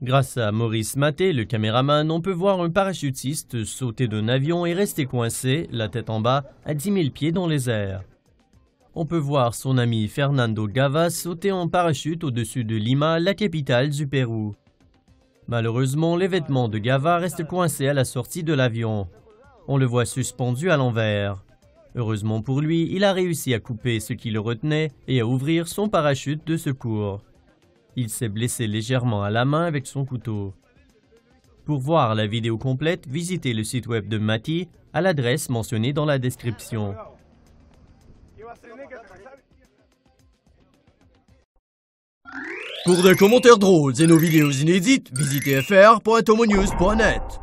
Grâce à Maurice Maté, le caméraman, on peut voir un parachutiste sauter d'un avion et rester coincé, la tête en bas, à 10 000 pieds dans les airs. On peut voir son ami Fernando Gavas sauter en parachute au-dessus de Lima, la capitale du Pérou. Malheureusement, les vêtements de Gava restent coincés à la sortie de l'avion. On le voit suspendu à l'envers. Heureusement pour lui, il a réussi à couper ce qui le retenait et à ouvrir son parachute de secours. Il s'est blessé légèrement à la main avec son couteau. Pour voir la vidéo complète, visitez le site web de Mati à l'adresse mentionnée dans la description. Pour des commentaires drôles et nos vidéos inédites, visitez fr.tomonews.net.